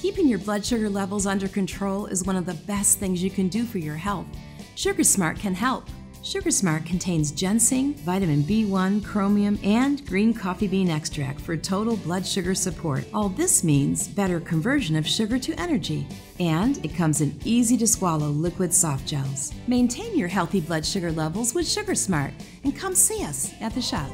Keeping your blood sugar levels under control is one of the best things you can do for your health. Sugar Smart can help. Sugar Smart contains ginseng, vitamin B1, chromium, and green coffee bean extract for total blood sugar support. All this means better conversion of sugar to energy. And it comes in easy to swallow liquid soft gels. Maintain your healthy blood sugar levels with Sugar Smart and come see us at the shop.